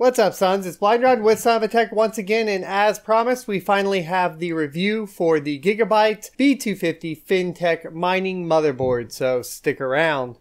What's up, sons? It's Blind Rod with Son of Tech once again, and as promised, we finally have the review for the Gigabyte B250 FinTech mining motherboard, so stick around.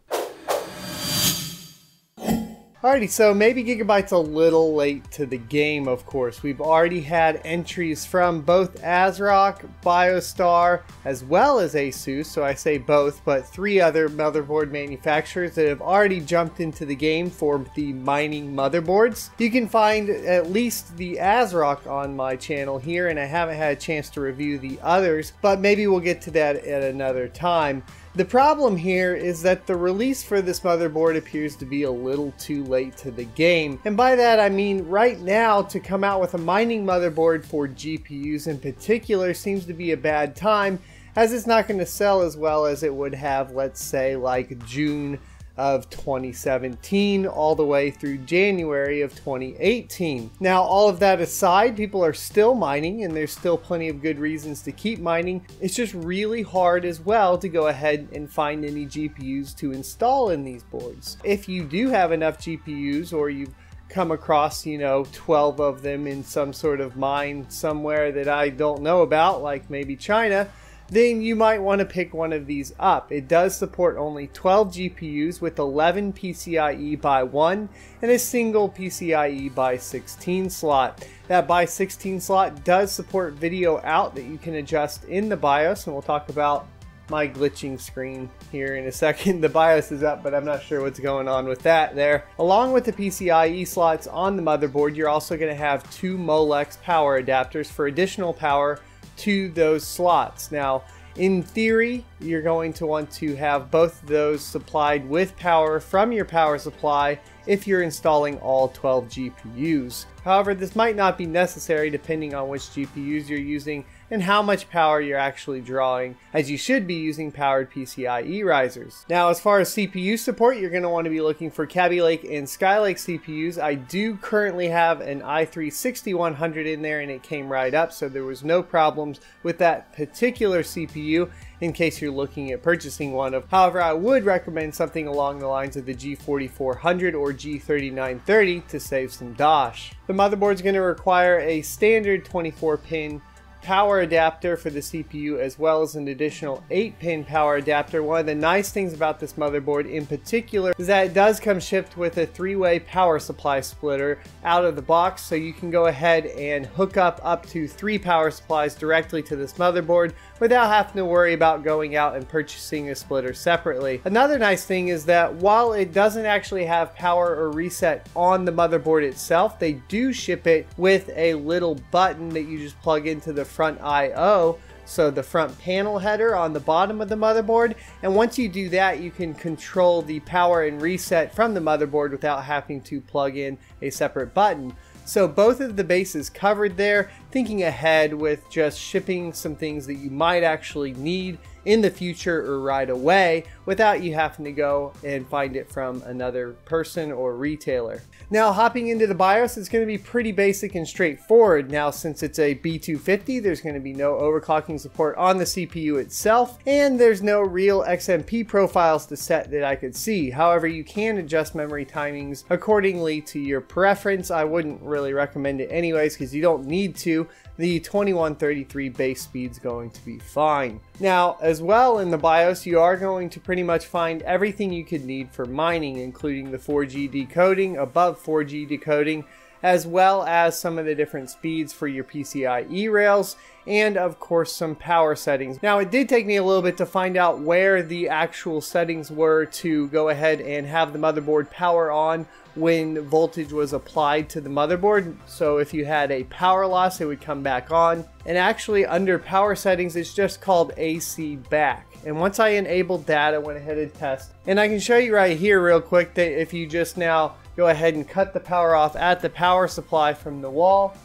Alrighty, so maybe Gigabyte's a little late to the game, of course. We've already had entries from both ASRock, Biostar, as well as Asus, so I say both, but three other motherboard manufacturers that have already jumped into the game for the mining motherboards. You can find at least the ASRock on my channel here, and I haven't had a chance to review the others, but maybe we'll get to that at another time. The problem here is that the release for this motherboard appears to be a little too late to the game. And by that I mean right now to come out with a mining motherboard for GPUs in particular seems to be a bad time as it's not going to sell as well as it would have let's say like June of 2017 all the way through January of 2018. Now, all of that aside, people are still mining and there's still plenty of good reasons to keep mining. It's just really hard as well to go ahead and find any GPUs to install in these boards. If you do have enough GPUs or you've come across, you know, 12 of them in some sort of mine somewhere that I don't know about, like maybe China, then you might want to pick one of these up. It does support only 12 GPUs with 11 PCIe by 1 and a single PCIe by 16 slot. That by 16 slot does support video out that you can adjust in the BIOS and we'll talk about my glitching screen here in a second. The BIOS is up, but I'm not sure what's going on with that there. Along with the PCIe slots on the motherboard, you're also going to have two Molex power adapters for additional power to those slots. Now, in theory, you're going to want to have both those supplied with power from your power supply if you're installing all 12 GPUs. However, this might not be necessary depending on which GPUs you're using and how much power you're actually drawing, as you should be using powered PCIe risers. Now, as far as CPU support, you're going to want to be looking for Kaby Lake and Skylake CPUs. I do currently have an i3 6100 in there and it came right up, so there was no problems with that particular CPU in case you're looking at purchasing one of. However, I would recommend something along the lines of the G4400 or G3930 to save some dosh. The motherboard is going to require a standard 24 pin power adapter for the CPU as well as an additional 8-pin power adapter. One of the nice things about this motherboard in particular is that it does come shipped with a three-way power supply splitter out of the box so you can go ahead and hook up up to three power supplies directly to this motherboard without having to worry about going out and purchasing a splitter separately. Another nice thing is that while it doesn't actually have power or reset on the motherboard itself, they do ship it with a little button that you just plug into the front I.O. So the front panel header on the bottom of the motherboard. And once you do that, you can control the power and reset from the motherboard without having to plug in a separate button. So both of the bases covered there, thinking ahead with just shipping some things that you might actually need in the future or right away without you having to go and find it from another person or retailer. Now hopping into the BIOS it's going to be pretty basic and straightforward. Now since it's a B250 there's going to be no overclocking support on the CPU itself and there's no real XMP profiles to set that I could see. However you can adjust memory timings accordingly to your preference. I wouldn't really recommend it anyways because you don't need to the 2133 base speed is going to be fine. Now, as well in the BIOS, you are going to pretty much find everything you could need for mining, including the 4G decoding, above 4G decoding, as well as some of the different speeds for your PCIe rails, and of course some power settings. Now it did take me a little bit to find out where the actual settings were to go ahead and have the motherboard power on when voltage was applied to the motherboard. So if you had a power loss, it would come back on. And actually under power settings, it's just called AC back. And once I enabled that, I went ahead and test. And I can show you right here real quick that if you just now go ahead and cut the power off at the power supply from the wall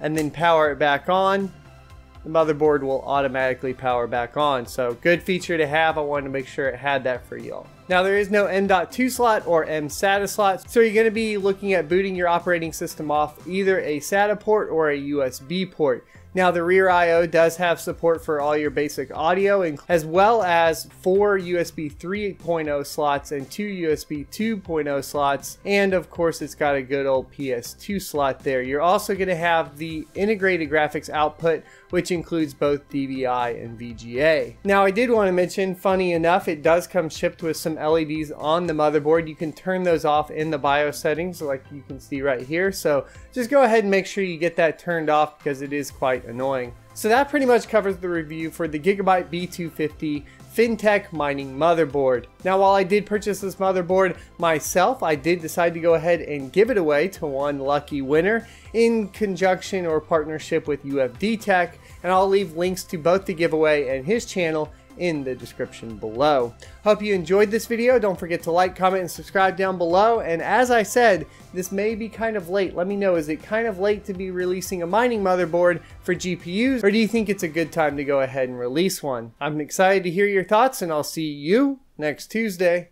and then power it back on, the motherboard will automatically power back on. So good feature to have. I wanted to make sure it had that for y'all. Now there is no M.2 slot or M-SATA slot, so you're going to be looking at booting your operating system off either a SATA port or a USB port. Now the rear I.O. does have support for all your basic audio as well as four USB 3.0 slots and two USB 2.0 slots and of course it's got a good old PS2 slot there. You're also going to have the integrated graphics output which includes both DVI and VGA. Now I did want to mention, funny enough, it does come shipped with some LEDs on the motherboard. You can turn those off in the BIOS settings like you can see right here. So just go ahead and make sure you get that turned off because it is quite annoying. So that pretty much covers the review for the Gigabyte B250 FinTech mining motherboard. Now while I did purchase this motherboard myself, I did decide to go ahead and give it away to one lucky winner in conjunction or partnership with UFD Tech and I'll leave links to both the giveaway and his channel in the description below. Hope you enjoyed this video. Don't forget to like, comment, and subscribe down below. And as I said, this may be kind of late. Let me know, is it kind of late to be releasing a mining motherboard for GPUs? Or do you think it's a good time to go ahead and release one? I'm excited to hear your thoughts and I'll see you next Tuesday.